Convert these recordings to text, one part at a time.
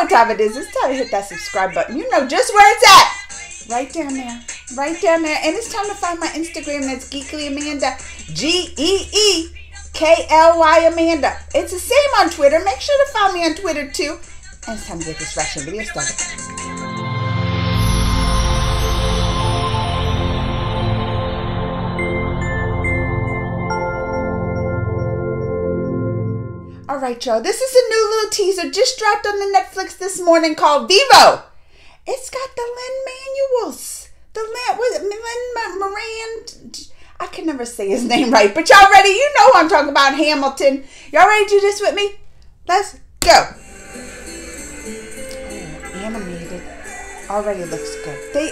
what time it is. It's time to hit that subscribe button. You know just where it's at. Right down there. Right down there. And it's time to find my Instagram. That's Geekly Amanda. G E E K L Y Amanda. It's the same on Twitter. Make sure to follow me on Twitter too. And it's time to get this reaction video started. All right, y'all. This is a new little teaser just dropped on the Netflix this morning called Vivo. It's got the Lin Manuels. The Lin, was Lin Moran? I can never say his name right, but y'all ready? You know I'm talking about Hamilton. Y'all ready to do this with me? Let's go. Oh, animated. Already looks good. They,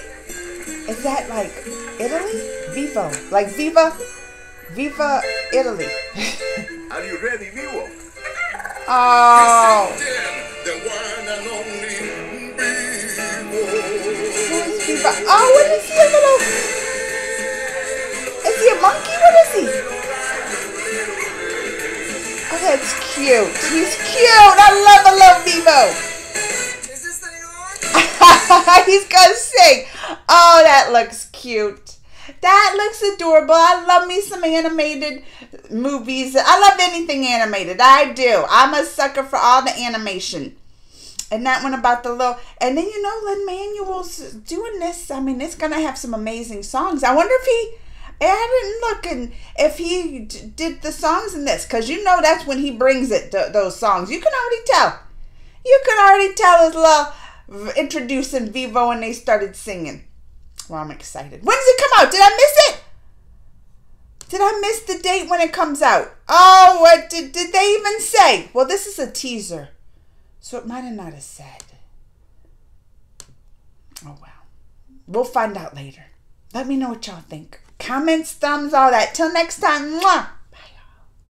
is that like Italy? Vivo. Like Viva? Viva Italy. Are you ready, Vivo? Oh. The one and only Vivo. Who's Viva? Oh, what is he? A little. Is he a monkey? What is he? Oh, that's cute. He's cute. I love, I love Vivo. Is this thing on? He's gonna sing. Oh, that looks cute. That looks adorable. I love me some animated movies. I love anything animated. I do. I'm a sucker for all the animation. And that one about the little, and then you know, Lin Manuel's doing this. I mean, it's gonna have some amazing songs. I wonder if he, I didn't look and if he did the songs in this, because you know that's when he brings it. th- those songs, you can already tell. You can already tell his little introducing Vivo and they started singing. Well, I'm excited. When does it come out? Did I miss it? Did I miss the date when it comes out? Oh, what did, did they even say? Well, this is a teaser. So it might have not have said. Oh well. We'll find out later. Let me know what y'all think. Comments, thumbs, all that. Till next time. Mwah!